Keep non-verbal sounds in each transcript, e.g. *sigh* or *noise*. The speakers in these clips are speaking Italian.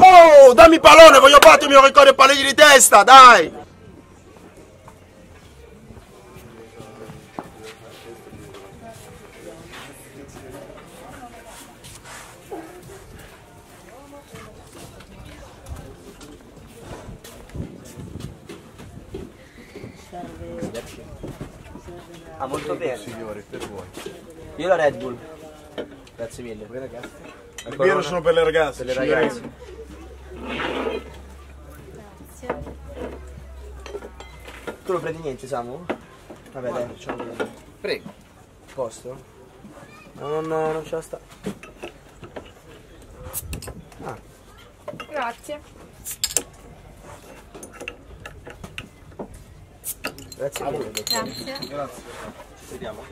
Oh, dammi il pallone, voglio battermi un ricordo palleggi di testa, dai! Ah, molto bene. Signori, per voi. Io la Red Bull. Grazie mille. Voi ragazzi? Il birro sono per le ragazze, Per le ragazze. Tu non prendi niente, Samu? Vabbè, dai, facciamo vedere. Prego. Posto? No, no, non ce la sta. Grazie. Grazie mille. dottore. Grazie. Vediamo.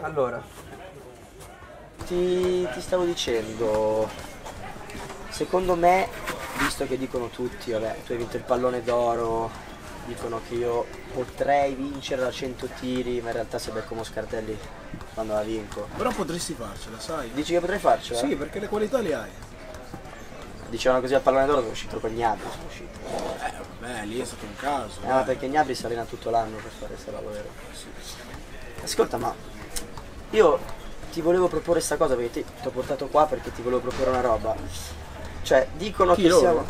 Allora, ti, ti stavo dicendo, secondo me, visto che dicono tutti, vabbè, tu hai vinto il pallone d'oro, dicono che io potrei vincere da 100 tiri, ma in realtà se becco Moscardelli quando la vinco. Però potresti farcela, sai? Dici che potrei farcela? Sì, perché le qualità le hai. Dicevano così al pallone d'oro sono uscito con Gnabry, sono uscito. Eh, vabbè, lì è stato un caso. Eh, ma dai. perché Gnabry si allena tutto l'anno per fare questa roba, vero? Ascolta, ma io ti volevo proporre sta cosa perché ti, ti ho portato qua perché ti volevo proporre una roba. Cioè, dicono Chi, che loro? siamo.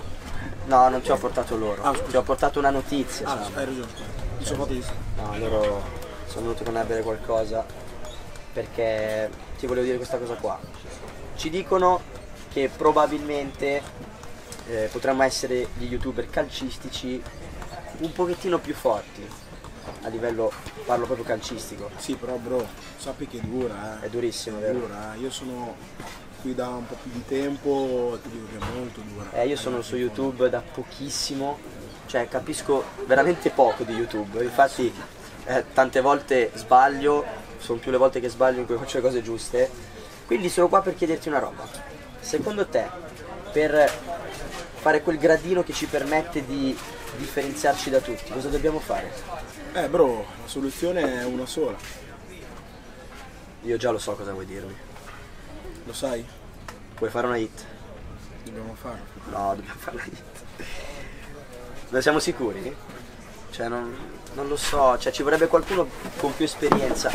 No, non ci ho portato loro. Ah, ti ho portato una notizia. Ah, hai ragione. Sono No, loro sono venuto con me a bere qualcosa perché ti volevo dire questa cosa qua. Ci dicono che probabilmente eh, potremmo essere gli youtuber calcistici un pochettino più forti a livello, parlo proprio calcistico. Sì, però bro, sappi che dura, eh. È durissimo, È vero? dura, eh. Io sono qui da un po' più di tempo e ti dico che è molto dura. Eh, io sono su YouTube da pochissimo, cioè capisco veramente poco di YouTube, infatti eh, tante volte sbaglio, sono più le volte che sbaglio in cui faccio le cose giuste, quindi sono qua per chiederti una roba. Secondo te, per fare quel gradino che ci permette di differenziarci da tutti, cosa dobbiamo fare? Eh bro, la soluzione è una sola, Io già lo so cosa vuoi dirmi. lo sai? Vuoi fare una hit? Dobbiamo farlo. No, dobbiamo fare una hit. Ma siamo sicuri? Cioè, non, non lo so, cioè ci vorrebbe qualcuno con più esperienza.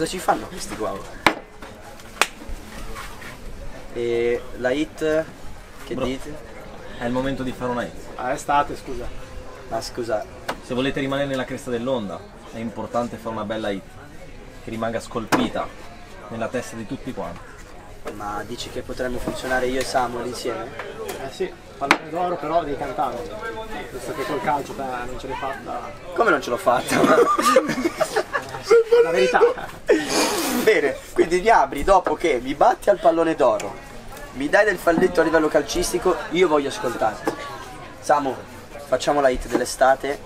Cosa ci fanno questi qua? E la hit che Bro. dite? È il momento di fare una hit. Ah, estate, scusa. Ma scusa, Se volete rimanere nella cresta dell'onda, è importante fare una bella hit che rimanga scolpita nella testa di tutti quanti. ma dici che potremmo funzionare io e Samuel insieme? Eh sì, pallone d'oro però devi cantare. Visto che col calcio te non ce l'hai fatta. Come non ce l'ho fatta? La verità. *laughs* Bene, quindi Gnabri dopo che mi batti al pallone d'oro, mi dai del falletto a livello calcistico, io voglio ascoltarti. Samu, facciamo la hit dell'estate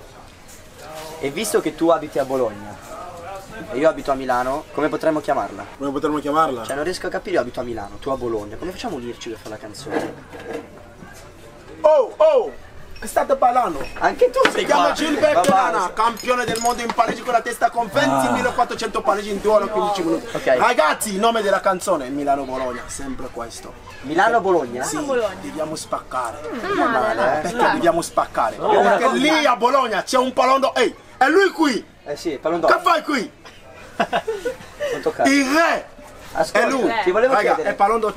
e visto che tu abiti a Bologna e io abito a Milano, come potremmo chiamarla? Come potremmo chiamarla? Cioè non riesco a capire, io abito a Milano, tu a Bologna, come facciamo a unirci per fare la canzone? Oh, oh! State parlando! Anche tu sei Si chiama qua! Gilberto Ma va, Lana, campione del mondo in palleggi con la testa con 20 1400 palleggi in 2 ore e 15 minuti. Ok. Ragazzi, il nome della canzone è Milano Bologna, sempre questo. Milano-Bologna? Sì, dobbiamo spaccare. Non male, eh? Perché dobbiamo spaccare? Perché lì a Bologna c'è un palondo. Ehi, è lui qui! Eh sì, pallone Che fai qui? non toccare. Il re! Ascolta, È lui! ti volevo Raga, chiedere, è palondo.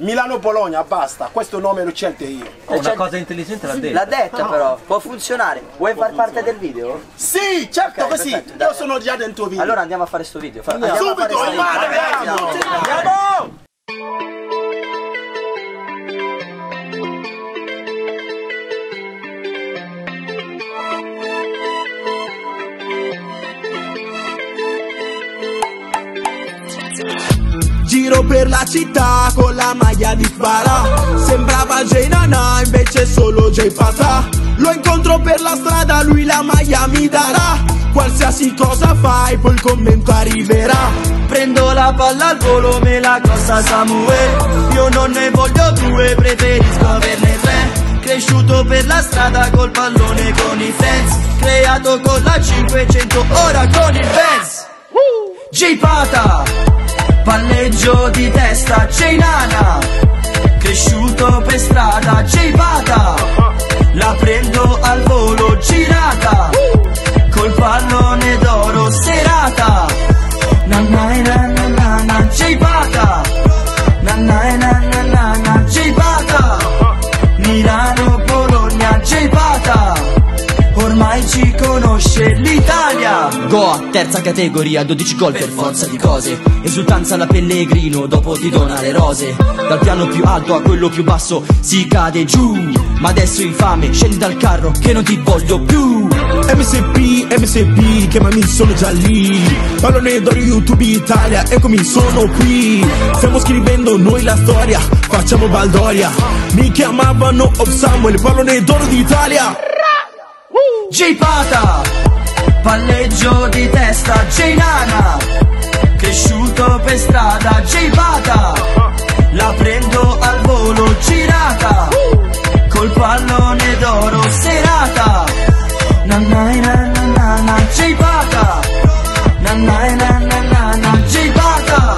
Milano Bologna, basta, questo nome lo scelte io. Oh, una cosa intelligente l'ha l'ha detto. detta però, può funzionare. Vuoi far parte del video? Sì, certo Ok, che sì, perfetto, io sono già dentro video. Allora andiamo a fare sto video. Fa- andiamo a Subito, vai, video. andiamo! Andiamo! Giro per la città con la maglia di Farah Sembrava Jay Nana invece solo Jay Patà Lo incontro per la strada lui la maglia mi darà. Qualsiasi cosa fai poi il commento arriverà. Prendo la palla al volo me la costa Samuel. Io non ne voglio due preferisco averne tre. Cresciuto per la strada col pallone con i fans. Creato con la 500 ora con il Benz J Palleggio di testa J Nana Cresciuto per strada J Pata La prendo al volo girata. Col pallone d'oro serata Goa, terza categoria, 12 gol per forza di cose. Esultanza alla Pellegrino, dopo ti dona le rose. Dal piano più alto a quello più basso si cade giù. Ma adesso infame, scendi dal carro che non ti voglio più. MSP, MSP, chiamami sono già lì. Pallone d'oro YouTube Italia, eccomi sono qui. Stiamo scrivendo noi la storia, facciamo baldoria. Mi chiamavano Of Samuel, pallone d'oro d'Italia. J Pata Palleggio di testa J Nana Cresciuto per strada J Pata La prendo al volo girata. Col pallone d'oro serata. Na na na na J Pata Nanai na na na na J Pata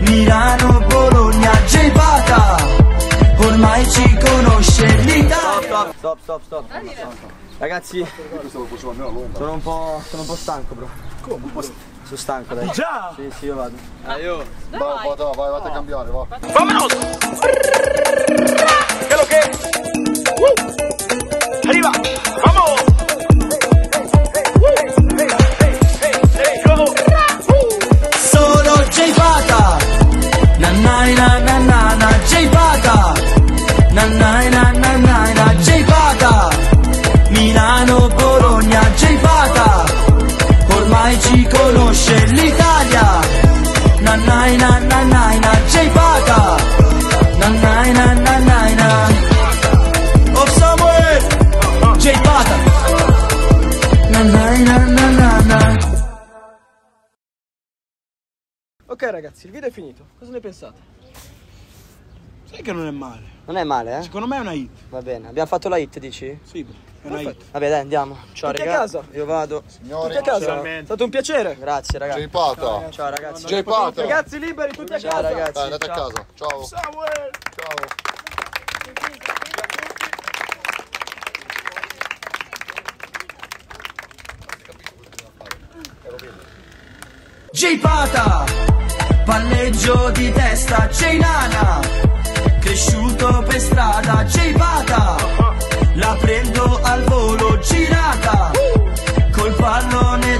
Milano, Bologna, J Pata Ormai ci conosce l'Italia. Stop, stop, stop, stop. Ragazzi, sono un po'. sono un po' stanco, bro. Come? Sono stanco, dai. Già! Sì, sì, io vado. Ah, io. Vai, vai, vai, vai, vai a cambiare, va. ¡Vámonos! ¿Qué es lo que? ¡Uh! Ok ragazzi, il video è finito. Cosa ne pensate? Sai che non è male? Non è male, eh? Secondo me è una hit. Va bene. Abbiamo fatto la hit, dici? Sì, è una hit. Vabbè, dai, andiamo. Ciao, Tutti a raga. casa? Io vado. Signori, Tutti a casa? È stato un piacere. Grazie, ragazzi. J Pata. Ciao, ragazzi. J Pata. Ragazzi liberi, tutti a Ciao, casa. ragazzi. Dai, andate a casa. Ciao. Samuel! Ciao. J Pata Palleggio di testa, c'è Inana Cresciuto per strada, c'è ipata La prendo al volo, girata. Col pallone